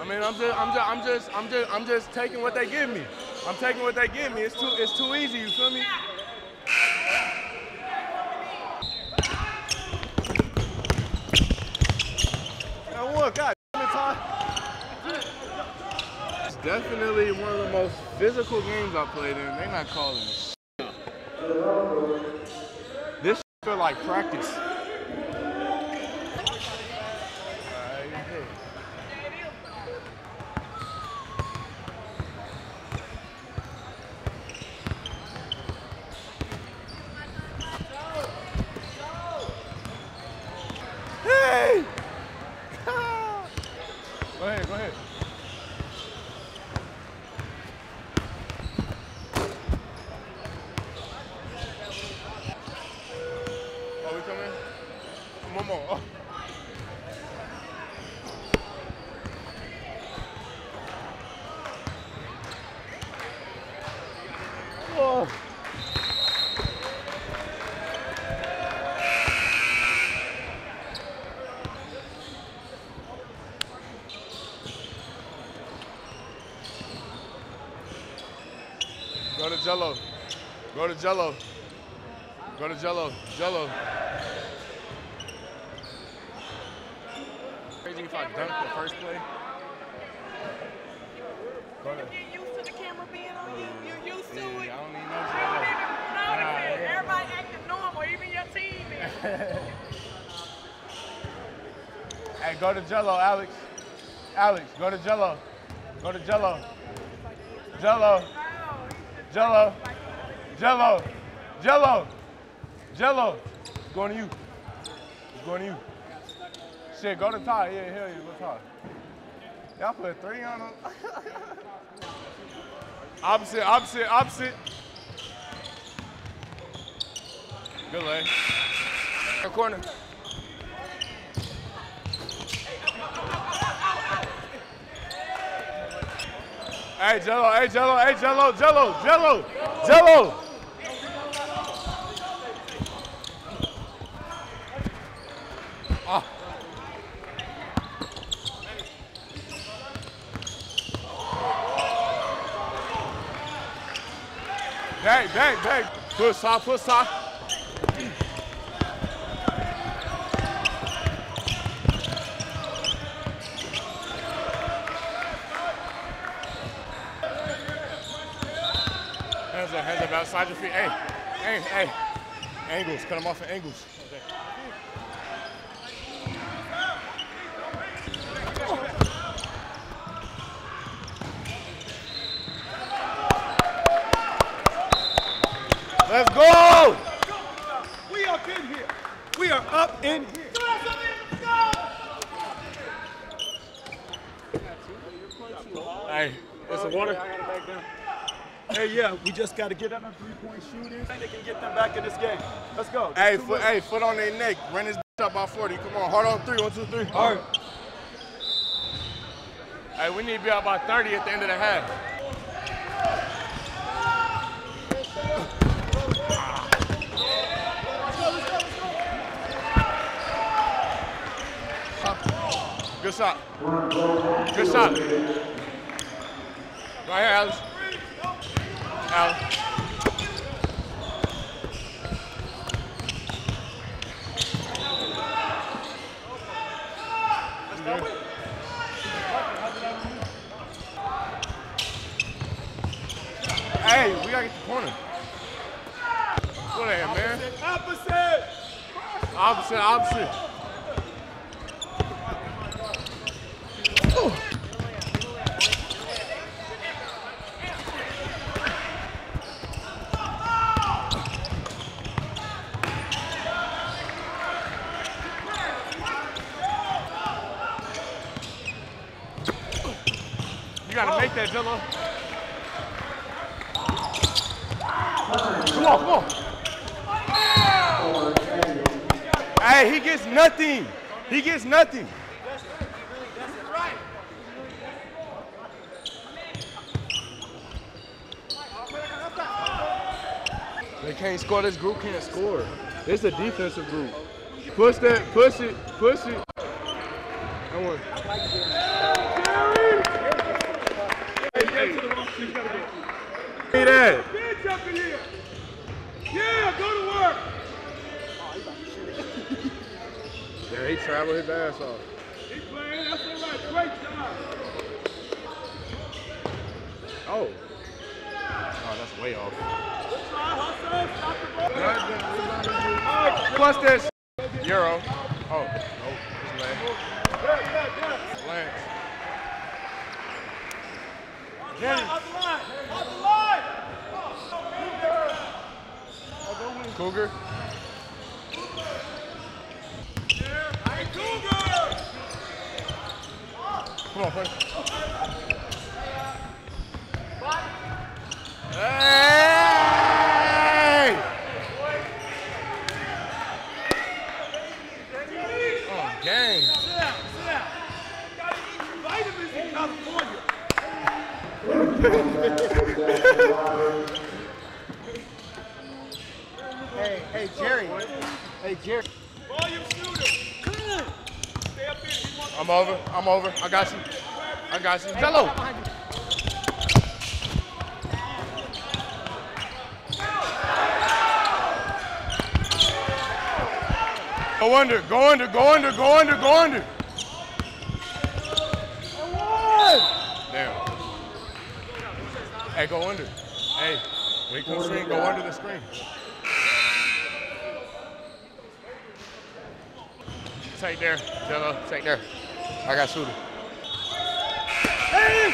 I mean, I'm just, I'm just, I'm just, I'm just, I'm just taking what they give me. I'm taking what they give me. It's too, it's too easy. You feel me? And what? God damn it, Ty. It's definitely one of the most physical games I played in. They're not calling it. This feel like practice. Hey! go ahead, go ahead. Oh, we coming? One more. Oh. Oh. Go to Jello. Go to Jello. Go to Jello. Jello. Crazy if I dunk the first play. Go to. You're used to the camera being on you. You're used to Yeah, it. I don't need no You don't even notice Nah, it. Everybody acting normal, even your teammates. Hey, go to Jello, Alex. Alex, go to Jello. Go to Jello. Jello. Jello. Jello. Jello. Jello. It's going to you. It's going to you. Shit, go to Ty. Yeah, hell yeah, go to Ty. Y'all put three on him. opposite, opposite, opposite. Good leg. Corner. Hey Jello, hey Jello, hey Jello, Jello, Jello, Jello. Ah. Bang, bang, bang. Push top, push top. Hands up, your feet. Hey, hey, hey. Angles, cut them off at angles. Let's go! We up in here. We are up in here. Hey, it's a water. Hey, yeah, we just got to get them a three-point shooting. They can get them back in this game. Let's go. Hey, Two foot, minutes. hey, foot on their neck. Run this up by 40. Come on, hard on three. One, two, three. All right. Hey, we need to be out by 30 at the end of the half. Good shot. Good shot. Right here, Alex. Alex. Hey, we gotta get the corner. Go there, man. Opposite. Opposite, opposite. You gotta make that, Jello. Come on, come on. Hey, he gets nothing. He gets nothing. They can't score. This group can't score. It's a defensive group. Push that. Push it. Push it. Come on. You've up in here. Yeah, go to work. yeah, he traveled his ass off. He playing. That's all right. Great job. Oh. Oh, that's way off. Plus this. Euro. Oh, no. It's Lance. Lance. Yeah. Cougar. Hey, Cougar. Come on, play. Hey! Oh, gang. Sit down. Sit down. You gotta eat your vitamins in California. Hey, hey, Jerry. Hey, Jerry. Volume shooter. Stay up there. I'm over. I'm over. I got you. I got you. Jello. Go under. Go under. Go under. Go under. Go under. Damn. Hey, go under. Hey, when you come screen, go under the screen. Take there, Jello. Take there. I got shooter. Hey!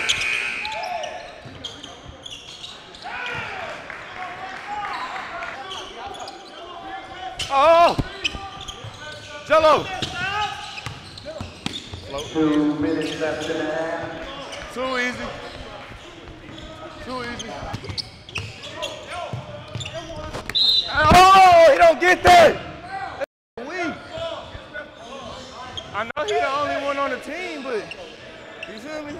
Oh! Jello! Two minutes left in the half. Too easy. Too easy. Oh, he don't get that. That's weak. I know he the only one on the team, but you feel me?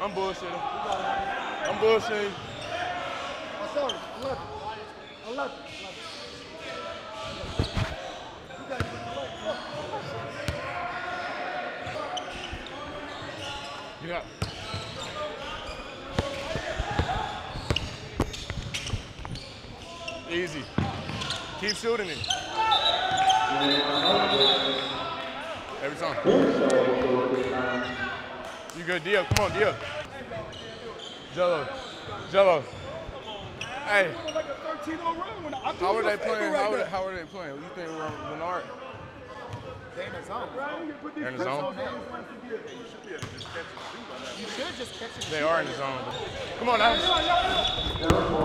I'm bullshitting. I'm bullshitting. I'm sorry. I love you. I love you. Yeah. Easy. Keep shooting it. Every time. You good, Dio? Come on, Dio. Jello. Jello. Hey, like a 13-0 run. When I, I'm how are they playing? right How are they, how are they playing? You think Bernard? They in the zone. Right, you put these They're in the zone? on you should be able to just catch and shoot on that. You should just catch it. They are in the zone. Come on, Alex.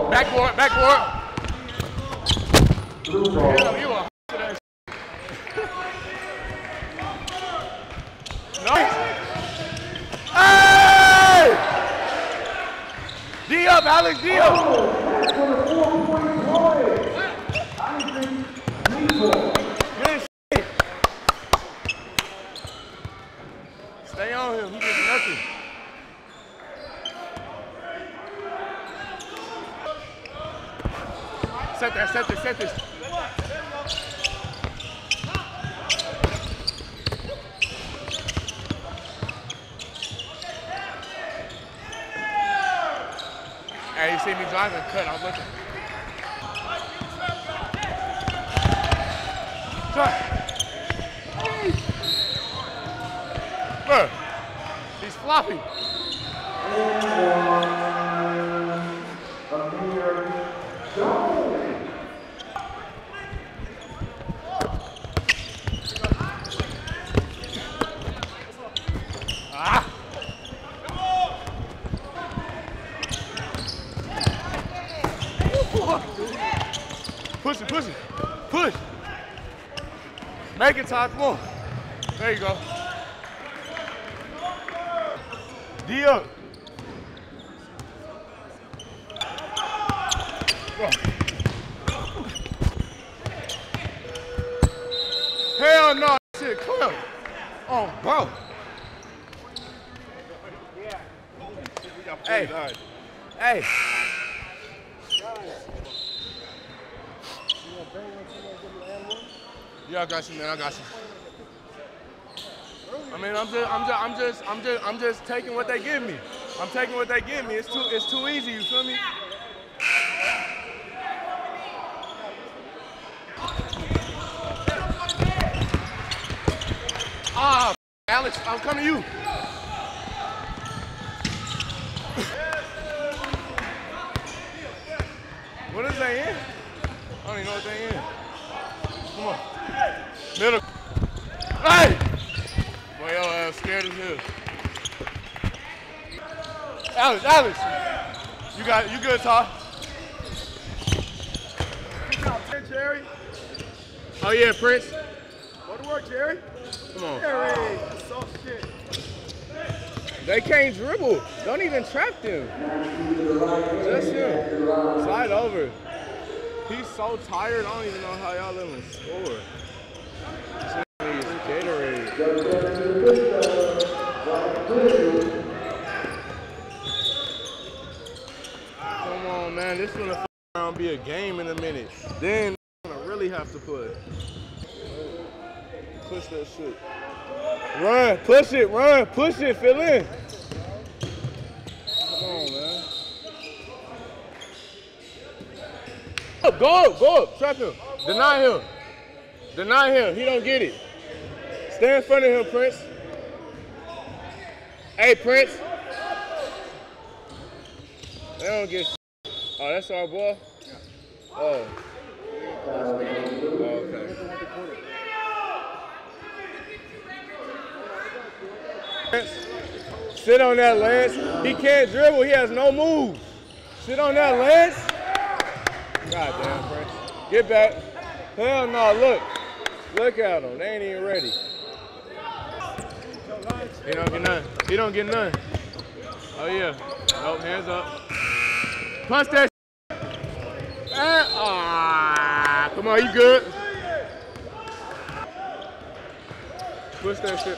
Backboard, backboard. Damn, you a to that Nice. Hey! D up, Alex. Good. Stay on him. He gets nothing. Set that, set this, set this. See me driving? Cut, I'm looking. Bro, he's floppy. Ah. Push it, push it, push. Make it, Todd. Come on. There you go. D up. Hell no, shit, clip. Oh, bro. Hey, hey. Yeah, I got you, man. I got you. I mean, I'm just, I'm just, I'm just, I'm just, I'm just taking what they give me. I'm taking what they give me. It's too, it's too easy. You feel me? Ah, Alex, I'm coming to you. what is they in? I don't even know what they in. Come on. Middle. Hey! Boy, your ass scared as hell. Alex, Alex. You got you good, Todd? Jerry. Oh yeah, Prince. Go to work, Jerry. Come on. Jerry. Soft shit. They can't dribble. Don't even trap them. Just him. Slide over. He's so tired. I don't even know how y'all let him score. This needs Gatorade. Come on, man. This gonna around be a game in a minute. Then gonna really have to put. Push that shit. Run, push it, run, push it, fill in. Come on, man. Go up, go up, go up, trap him. Deny him. Deny him, he don't get it. Stay in front of him, Prince. Hey, Prince. They don't get Oh, that's our boy? Oh. Oh, okay. Sit on that, Lance. He can't dribble. He has no moves. Sit on that, Lance. God damn, Prince. Get back. Hell no, look. Look at him. They ain't even ready. He don't get none. He don't get none. Oh, yeah. Nope, hands up. Punch that Ah, on, you good? Push that shit.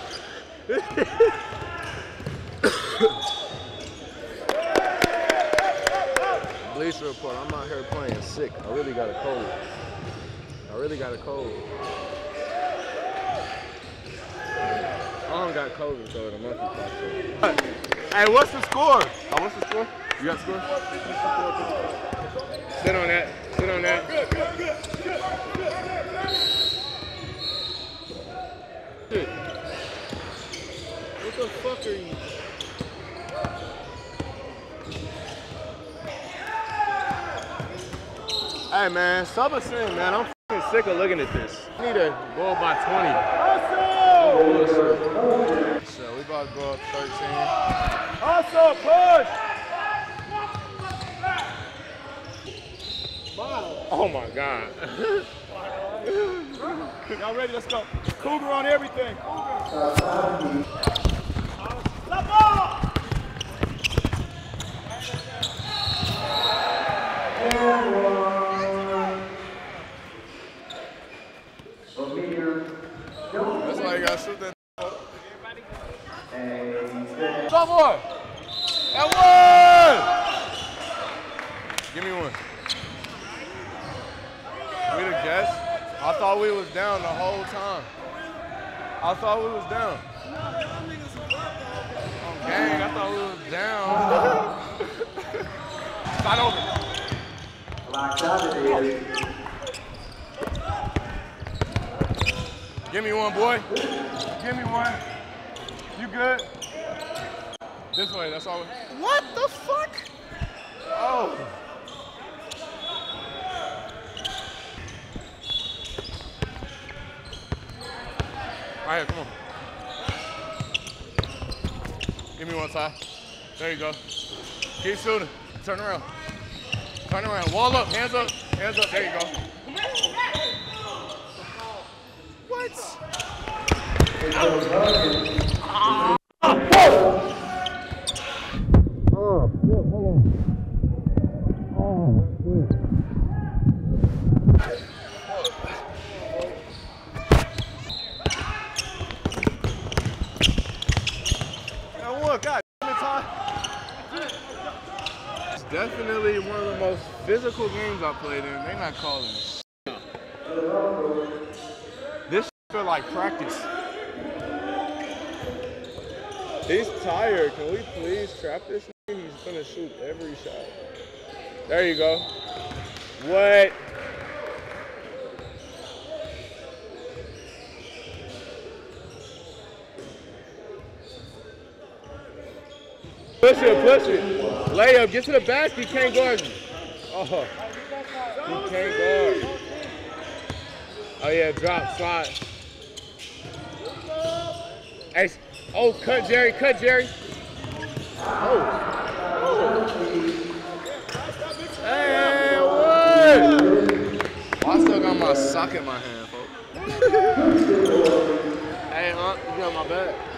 Bleacher report. I'm out here playing sick. I really got a cold. I really got a cold. I don't got COVID though. The monkeypox. Hey, what's the score? Oh, what's the score? You got score? Sit on that. Sit on that. What the fuck are you? Hey man, sub us in, man. I'm fing sick of looking at this. I need to go up by 20. Bullshit. So we about to go up 13. Also, push. Oh my god. Y'all ready? Let's go. Cougar on everything. Cougar. That's why you gotta shoot that. Sophomore! That one! Give me one. We the guess? I thought we was down the whole time. I thought we was down. Oh, gang, I thought we was down. Slide over. Give me one, boy. Give me one. You good? This way, that's all. What the fuck? Oh. Right here, come on. Give me one side. There you go. Keep shooting. Turn around. Turn around. Wall up. Hands up. Hands up. There you go. What? got played in, they not calling. This feel like practice. He's tired. Can we please trap this? He's gonna shoot every shot. There you go. What? Push it, push it. Layup, get to the basket, can't guard me. Oh he can't guard. Oh yeah, drop, slide. Hey, oh, cut Jerry, cut Jerry. Oh. Hey, what? I still got my sock in my hand, folks. hey, Aunt, you got my bag.